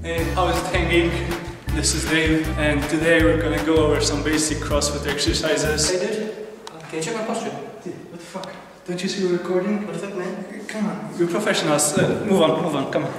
Uh, hey, how's it hanging? This is Dave, and today we're gonna go over some basic CrossFit exercises. Hey dude, okay. check my posture? Dude, what the fuck? Don't you see we're recording? What the fuck man? Come on, You're professionals. Uh, move on, move on, come on.